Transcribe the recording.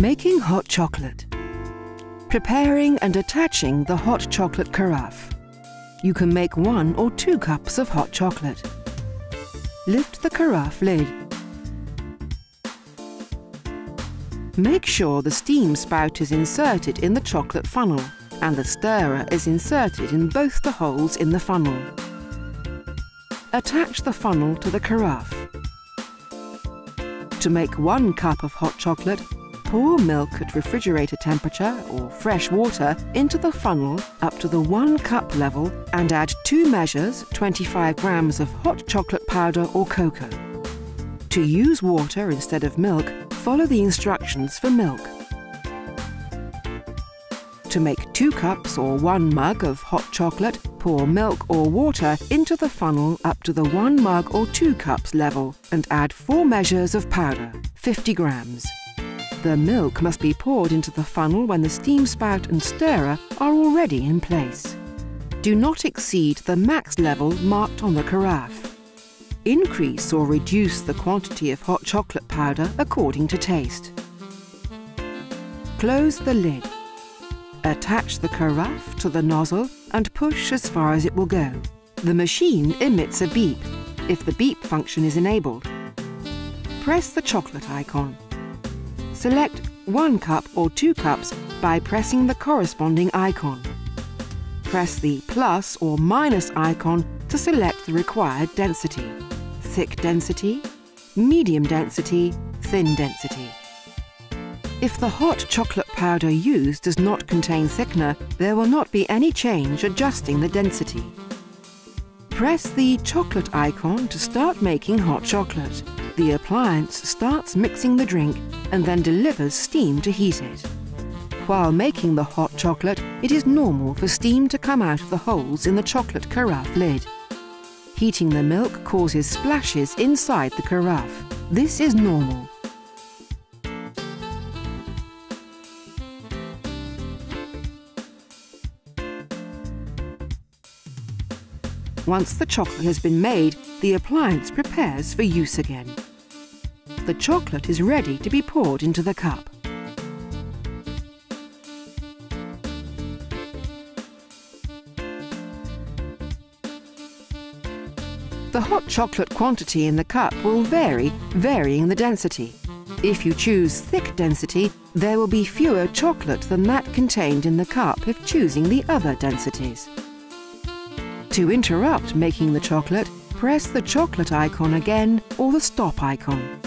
Making hot chocolate. Preparing and attaching the hot chocolate carafe. You can make one or two cups of hot chocolate. Lift the carafe lid. Make sure the steam spout is inserted in the chocolate funnel and the stirrer is inserted in both the holes in the funnel. Attach the funnel to the carafe. To make one cup of hot chocolate, pour milk at refrigerator temperature or fresh water into the funnel up to the one cup level and add two measures, 25 grams of hot chocolate powder or cocoa. To use water instead of milk, follow the instructions for milk. To make two cups or one mug of hot chocolate, pour milk or water into the funnel up to the one mug or two cups level and add four measures of powder, 50 grams. The milk must be poured into the funnel when the steam spout and stirrer are already in place. Do not exceed the max level marked on the carafe. Increase or reduce the quantity of hot chocolate powder according to taste. Close the lid. Attach the carafe to the nozzle and push as far as it will go. The machine emits a beep if the beep function is enabled. Press the chocolate icon. Select one cup or two cups by pressing the corresponding icon. Press the plus or minus icon to select the required density. Thick density, medium density, thin density. If the hot chocolate powder used does not contain thickener, there will not be any change adjusting the density. Press the chocolate icon to start making hot chocolate. The appliance starts mixing the drink and then delivers steam to heat it. While making the hot chocolate, it is normal for steam to come out of the holes in the chocolate carafe lid. Heating the milk causes splashes inside the carafe. This is normal. Once the chocolate has been made, the appliance prepares for use again. The chocolate is ready to be poured into the cup. The hot chocolate quantity in the cup will vary, varying the density. If you choose thick density, there will be fewer chocolate than that contained in the cup if choosing the other densities. To interrupt making the chocolate, press the chocolate icon again or the stop icon.